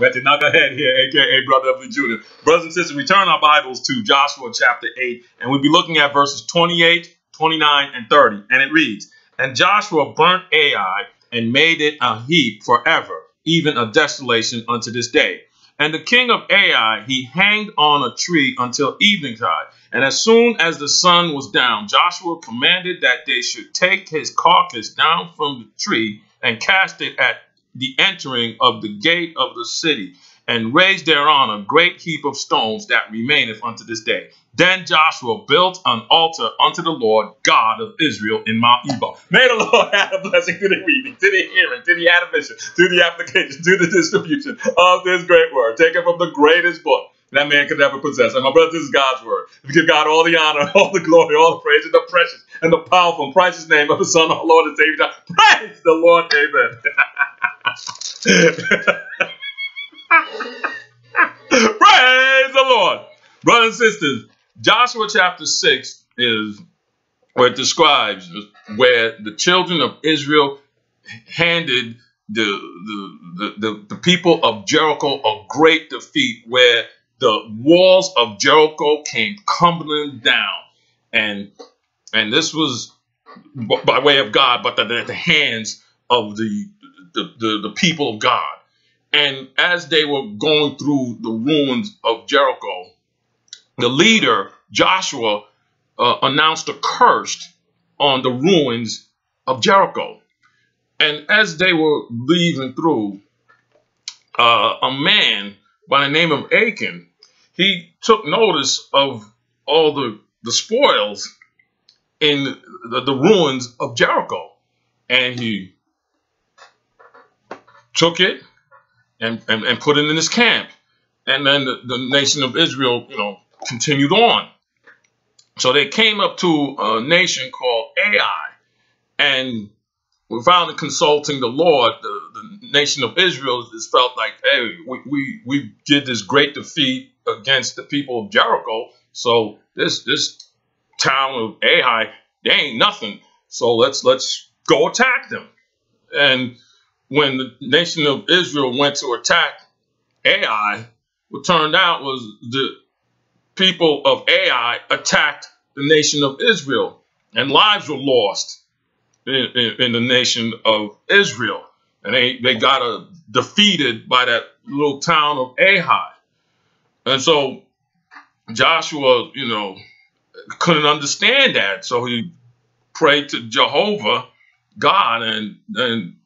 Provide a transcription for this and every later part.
Let the knucklehead here, aka Brother of the Jr. Brothers and sisters, we turn our Bibles to Joshua chapter 8, and we'll be looking at verses 28, 29, and 30. And it reads, And Joshua burnt Ai and made it a heap forever, even a desolation unto this day. And the king of Ai he hanged on a tree until eventide. And as soon as the sun was down, Joshua commanded that they should take his carcass down from the tree and cast it at the entering of the gate of the city, and raised thereon a great heap of stones that remaineth unto this day. Then Joshua built an altar unto the Lord God of Israel in Mount Ebal. May the Lord add a blessing to the reading, to the hearing, to the admonition, to the application, to the distribution of this great word, taken from the greatest book that man could ever possess. And my brother, this is God's word. We give God all the honor, all the glory, all the praise and the precious and the powerful and priceless name of the Son, of our Lord and Savior. Praise the Lord. Amen. Praise the Lord. Brothers and sisters, Joshua chapter 6 is where it describes where the children of Israel handed the, the, the, the, people of Jericho a great defeat where the walls of Jericho came crumbling down. And and this was by way of God, but at the hands of the, the, the, the people of God. And as they were going through the ruins of Jericho, the leader, Joshua, uh, announced a curse on the ruins of Jericho. And as they were leaving through, uh, a man by the name of Achan, he took notice of all the, the spoils in the, the ruins of Jericho. And he took it and, and, and put it in his camp. And then the, the nation of Israel, you know, continued on. So they came up to a nation called Ai, and we without consulting the Lord, the, the nation of Israel just felt like, hey, we, we, we did this great defeat against the people of Jericho. So this this town of Ai, they ain't nothing. So let's let's go attack them. And when the nation of Israel went to attack Ai, what turned out was the people of Ai attacked the nation of Israel, and lives were lost in, in, in the nation of Israel. And they, they got uh, defeated by that little town of Ai. And so Joshua, you know, couldn't understand that. So he prayed to Jehovah God, and, and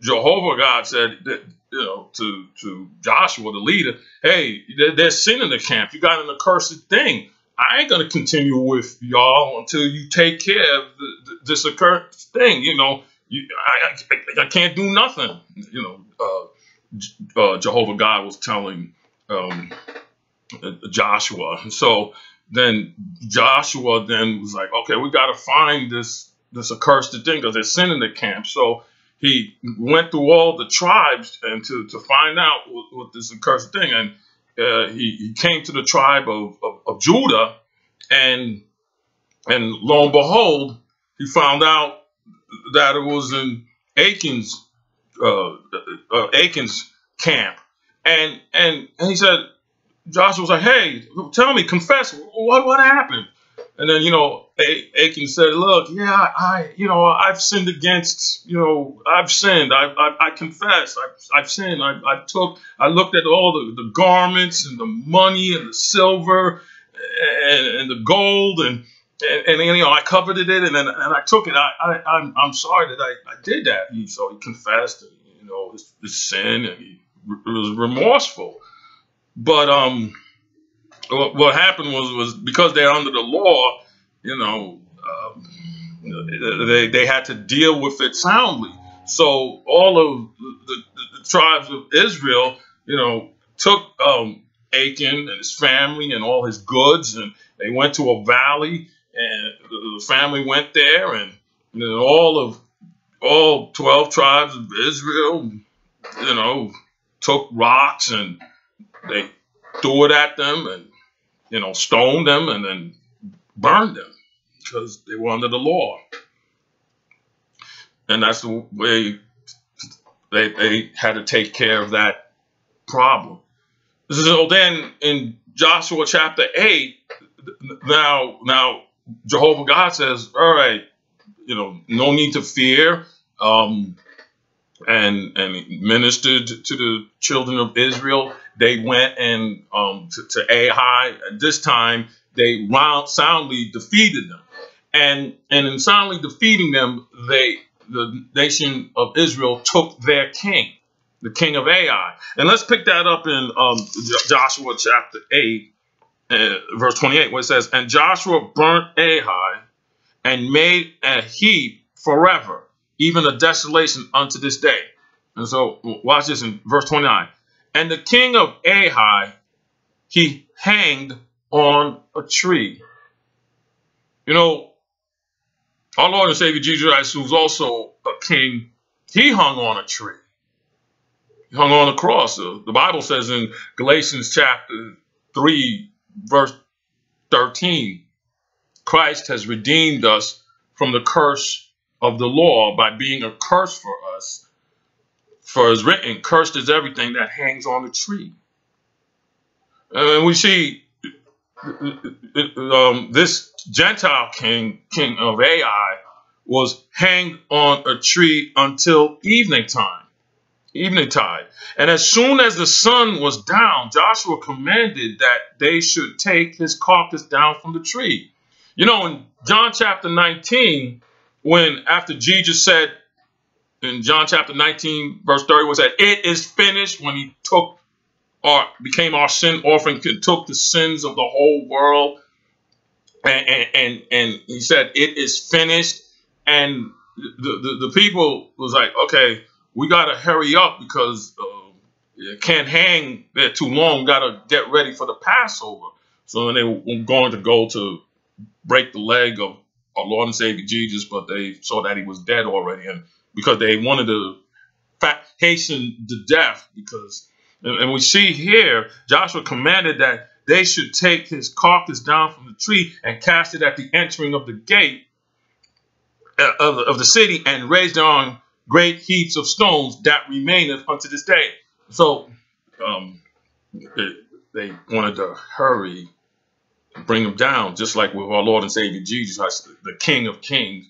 Jehovah God said that, you know, to, to Joshua, the leader, hey, there's sin in the camp. You got an accursed thing. I ain't going to continue with y'all until you take care of the, the, this accursed thing. You know, you, I, I, I, can't do nothing. You know, uh, uh, Jehovah God was telling um, Joshua. So then Joshua then was like, okay, we got to find this this accursed thing because there's sin in the camp. So he went through all the tribes and to, to find out what, what this accursed thing. And uh, he, he came to the tribe of, of, of, Judah, and and lo and behold, he found out that it was in Achan's uh, uh, Achan's camp, and and and he said, Joshua was like, "Hey, tell me, confess, what what happened?" And then, you know, Achan said, look, yeah, I, you know, I've sinned against, you know, I've sinned. I, I, I confess. I've, I've sinned. I, I took, I looked at all the, the garments and the money and the silver and, and the gold and, and, and, you know, I coveted it and and I took it. I, I, I'm, I'm sorry that I, I did that. So he confessed, you know, his, his sin and he was remorseful. But, um, what happened was was because they're under the law, you know, um, they they had to deal with it soundly. So all of the, the, the tribes of Israel, you know, took um, Achan and his family and all his goods, and they went to a valley, and the family went there, and know, all of all twelve tribes of Israel, you know, took rocks and they threw it at them, and you know, stoned them and then burned them because they were under the law. And that's the way they, they had to take care of that problem. So then in Joshua chapter 8, now, now Jehovah God says, all right, you know, no need to fear. Um, and and ministered to the children of Israel. They went and um, to, to Ai. At this time, they soundly defeated them, and and in soundly defeating them, they the nation of Israel took their king, the king of Ai. And let's pick that up in um, Joshua chapter 8, uh, verse 28, where it says, And Joshua burnt Ai and made a heap forever, even a desolation unto this day. And so watch this in verse 29. And the king of Ai, he hanged on a tree. You know, our Lord and Savior Jesus Christ, who's also a king, he hung on a tree. He hung on a cross. Uh, the Bible says in Galatians chapter 3, verse 13, Christ has redeemed us from the curse of the law by being a curse for us. For as written, cursed is everything that hangs on a tree. And we see um, this Gentile king, king of Ai, was hanged on a tree until evening time, evening tide. And as soon as the sun was down, Joshua commanded that they should take his carcass down from the tree. You know, in John chapter 19, when after Jesus said in John chapter 19, verse 30, was that it is finished when he took our became our sin offering, took the sins of the whole world. And, and, and, and he said, It is finished. And the, the, the people was like, Okay, we got to hurry up because uh, it can't hang there too long. Got to get ready for the Passover. So then they were going to go to break the leg of our Lord and Savior Jesus, but they saw that he was dead already. And because they wanted to hasten the death because and we see here, Joshua commanded that they should take his carcass down from the tree and cast it at the entering of the gate uh, of, the city and raise on great heaps of stones that remaineth unto this day. So um, they, they wanted to hurry, bring him down, just like with our Lord and Savior Jesus, the King of Kings,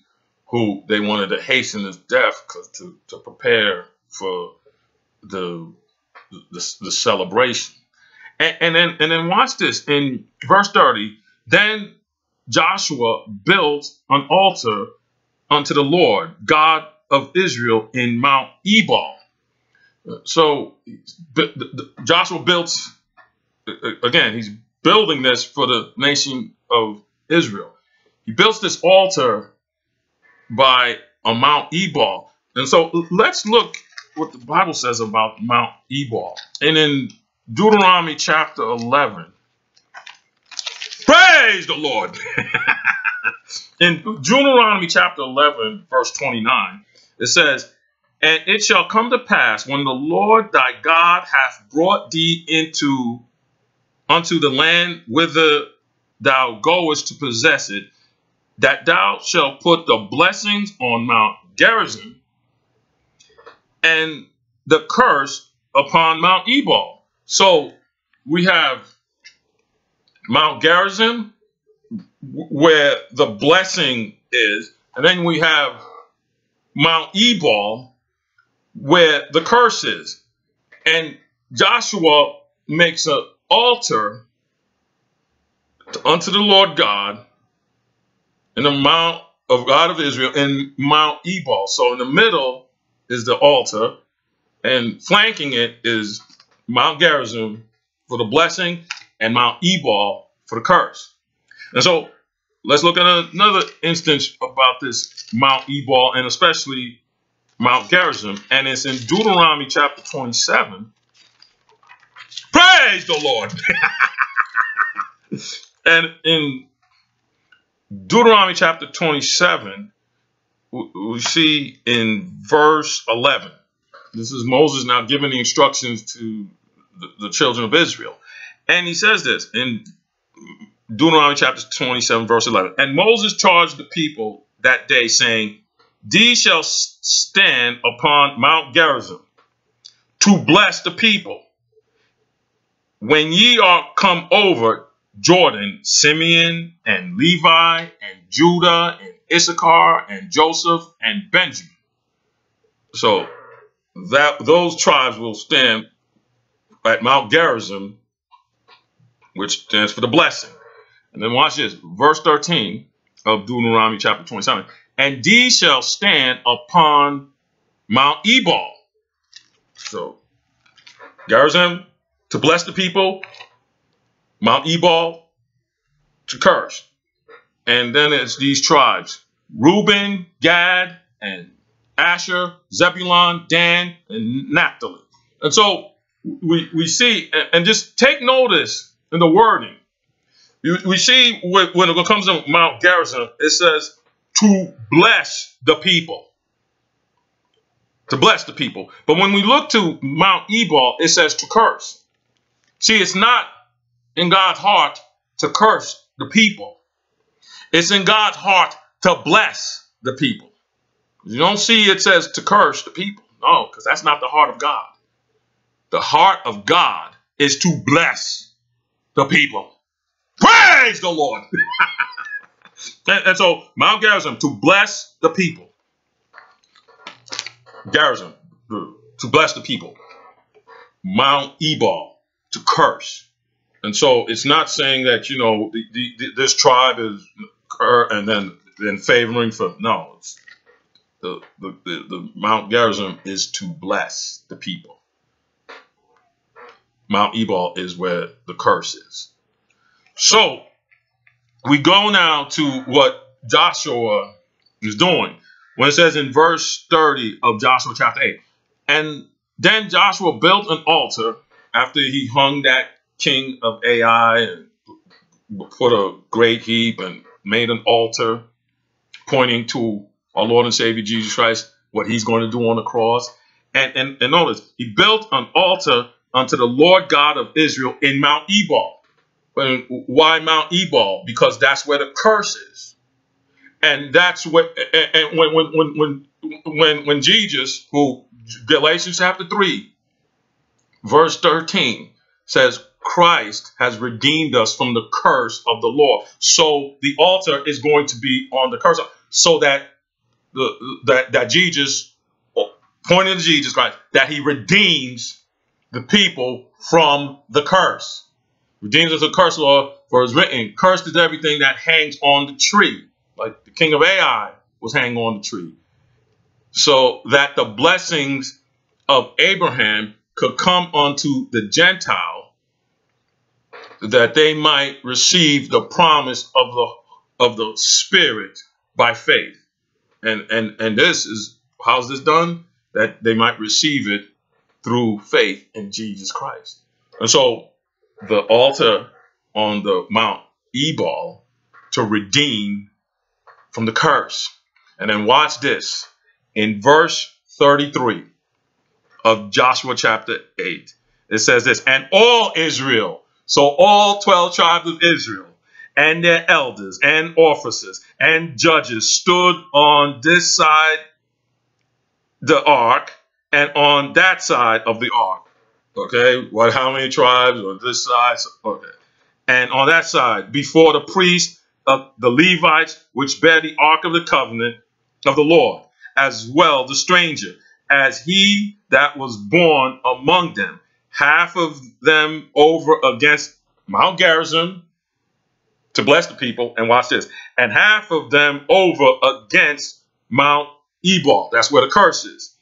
who they wanted to hasten his death to, to prepare for the the, the celebration. And, and then and then watch this in verse 30. Then Joshua built an altar unto the Lord, God of Israel, in Mount Ebal. So Joshua built, again, he's building this for the nation of Israel. He built this altar by a Mount Ebal. And so let's look what the Bible says about Mount Ebal. And in Deuteronomy chapter 11, praise the Lord. in Deuteronomy chapter 11, verse 29, it says, And it shall come to pass when the Lord thy God hath brought thee into unto the land whither thou goest to possess it, that thou shalt put the blessings on Mount Gerizim and the curse upon Mount Ebal. So we have Mount Gerizim, where the blessing is, and then we have Mount Ebal, where the curse is. And Joshua makes an altar unto the Lord God in the Mount of God of Israel in Mount Ebal. So in the middle is the altar, and flanking it is Mount Gerizim for the blessing and Mount Ebal for the curse. And so let's look at another instance about this Mount Ebal and especially Mount Gerizim. And it's in Deuteronomy chapter 27. Praise the Lord. and in Deuteronomy chapter 27, we see in verse 11. This is Moses now giving the instructions to the, the children of Israel. And he says this in Deuteronomy chapter 27, verse 11. And Moses charged the people that day, saying, These shall stand upon Mount Gerizim to bless the people. when ye are come over Jordan, Simeon and Levi and Judah and Issachar and Joseph and Benjamin. So that those tribes will stand at Mount Gerizim, which stands for the blessing. And then watch this, verse 13 of Deuteronomy chapter 27. And these shall stand upon Mount Ebal. So Gerizim to bless the people, Mount Ebal to curse. And then it's these tribes Reuben, Gad, and Asher, Zebulon, Dan, and Naphtali. And so we, we see, and just take notice in the wording. We see when it comes to Mount Gerizim, it says to bless the people. To bless the people. But when we look to Mount Ebal, it says to curse. See, it's not in God's heart to curse the people. It's in God's heart to bless the people. You don't see it says to curse the people. No, because that's not the heart of God. The heart of God is to bless the people. Praise the Lord. and, and, so Mount Gerizim to bless the people. Gerizim to bless the people. Mount Ebal to curse. And so it's not saying that, you know, the, the, this tribe is, and then, then favoring for, no, the, the, the, the Mount Gerizim is to bless the people. Mount Ebal is where the curse is. So we go now to what Joshua is doing. When it says in verse 30 of Joshua chapter 8, and then Joshua built an altar after he hung that king of Ai and put a great heap and made an altar pointing to our Lord and Savior Jesus Christ, what he's going to do on the cross. And, and, and notice, he built an altar unto the Lord God of Israel in Mount Ebal. Why Mount Ebal? Because that's where the curse is. And that's what and when when when when when, when Jesus, who Galatians chapter 3, verse 13 says, Christ has redeemed us from the curse of the law. So the altar is going to be on the curse, so that the that that Jesus, pointing to Jesus Christ, that He redeems the people from the curse. Redeems us the curse law, for it's written, "Cursed is everything that hangs on the tree," like the king of Ai was hanging on the tree, so that the blessings of Abraham could come unto the Gentile that they might receive the promise of the of the Spirit by faith. And and and this is how's this done? That they might receive it through faith in Jesus Christ. And so the altar on the Mount Ebal to redeem from the curse. And then watch this. In verse 33 of Joshua chapter 8, it says this, and all Israel so all 12 tribes of Israel and their elders and officers and judges stood on this side the ark and on that side of the ark. Okay, what? How many tribes on this side? Okay, and on that side before the priests of the Levites, which bear the ark of the covenant of the Lord, as well the stranger, as he that was born among them half of them over against Mount Gerizim to bless the people. And watch this. And half of them over against Mount Ebal. That's where the curse is.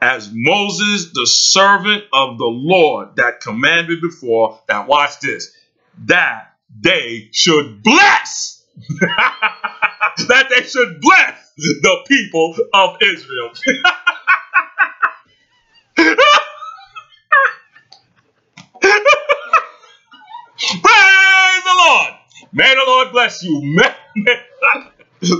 As Moses, the servant of the Lord, that commanded before, that watch this, that they should bless. that they should bless the people of Israel. bless you. Ah.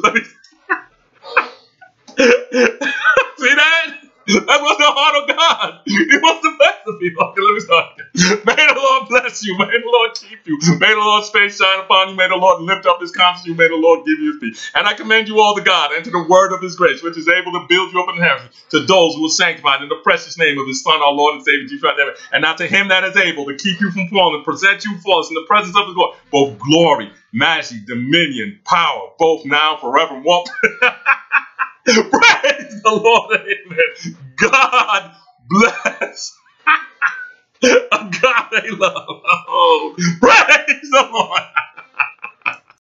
Let me, see that? That was the heart of God. He wants to bless the people. Okay, let me start. The Lord bless you. May the Lord keep you. May the Lord's face shine upon you. May the Lord lift up his countenance you. May the Lord give you his peace. And I commend you all to God and to the word of his grace, which is able to build you up in heaven, to those who are sanctified in the precious name of his Son, our Lord and Savior, Jesus Christ. And now to him that is able to keep you from falling, and present you flawless in the presence of the Lord, both glory, majesty, dominion, power, both now and forevermore. Praise the Lord. Amen. God bless. A God they love. Oh, praise the Lord.